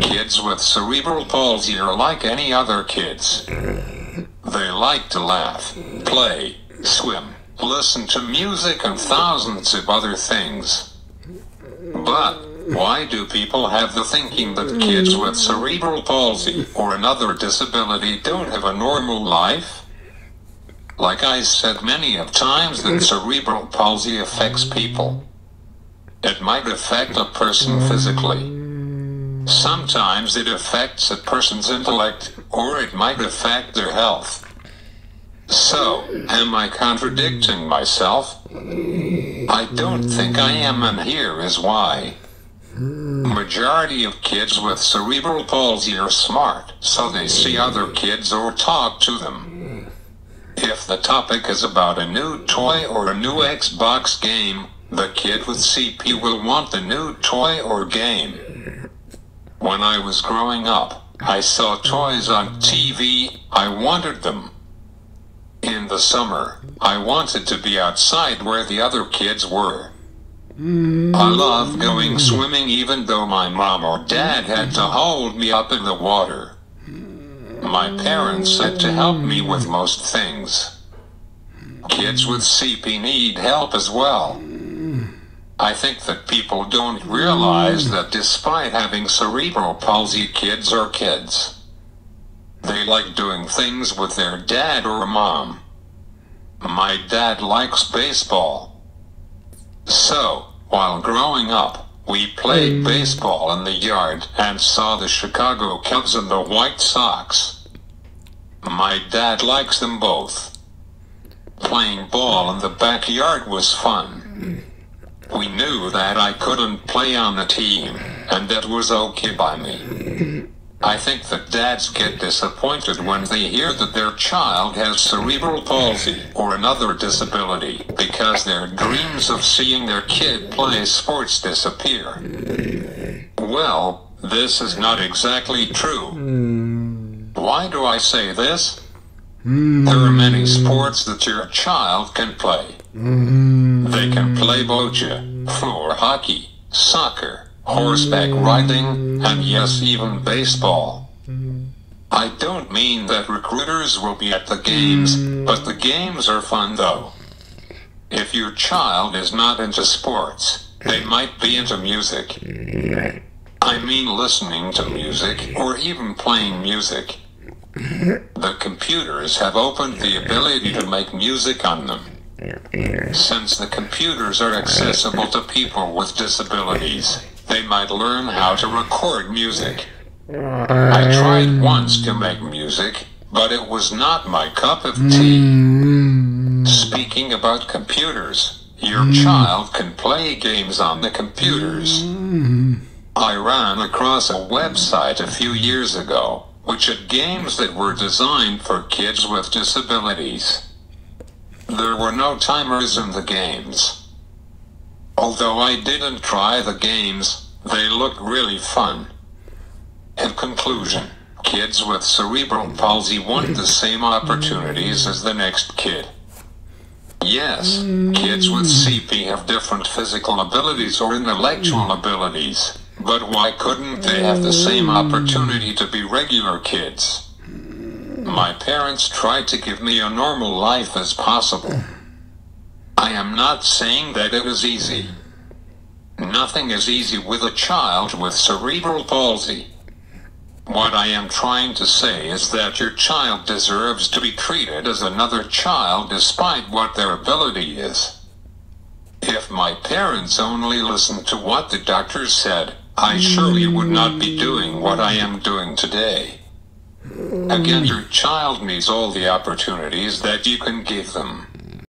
Kids with cerebral palsy are like any other kids. They like to laugh, play, swim, listen to music, and thousands of other things. But why do people have the thinking that kids with cerebral palsy or another disability don't have a normal life? Like I said many of times that cerebral palsy affects people. It might affect a person physically. Sometimes it affects a person's intellect, or it might affect their health. So, am I contradicting myself? I don't think I am, and here is why. Majority of kids with cerebral palsy are smart, so they see other kids or talk to them. If the topic is about a new toy or a new Xbox game, the kid with CP will want the new toy or game. When I was growing up, I saw toys on TV, I wanted them. In the summer, I wanted to be outside where the other kids were. I loved going swimming even though my mom or dad had to hold me up in the water. My parents said to help me with most things. Kids with CP need help as well. I think that people don't realize that despite having cerebral palsy, kids are kids. They like doing things with their dad or mom. My dad likes baseball. So, while growing up, we played mm. baseball in the yard and saw the Chicago Cubs and the White Sox. My dad likes them both. Playing ball in the backyard was fun. Mm. We knew that I couldn't play on the team, and that was okay by me. I think that dads get disappointed when they hear that their child has cerebral palsy or another disability because their dreams of seeing their kid play sports disappear. Well, this is not exactly true. Why do I say this? There mm-hmm. are many sports that your child can play. Mm-hmm. They can play boccia, floor hockey, soccer, horseback riding, and yes, even baseball. I don't mean that recruiters will be at the games, mm-hmm. but the games are fun though. If your child is not into sports, they might be into music. I mean listening to music, or even playing music. The computers have opened the ability to make music on them. Since the computers are accessible to people with disabilities, they might learn how to record music. I tried once to make music, but it was not my cup of tea. Speaking about computers, your child can play games on the computers. I ran across a website a few years ago, which had games that were designed for kids with disabilities. There were no timers in the games. Although I didn't try the games, they looked really fun. In conclusion, kids with cerebral palsy want the same opportunities as the next kid. Yes, kids with CP have different physical abilities or intellectual abilities, but why couldn't they have the same opportunity to be regular kids? My parents tried to give me a normal life as possible. I am not saying that it is easy. Nothing is easy with a child with cerebral palsy. What I am trying to say is that your child deserves to be treated as another child despite what their ability is. If my parents only listened to what the doctors said, I surely would not be doing what I am doing today. Again, your child needs all the opportunities that you can give them.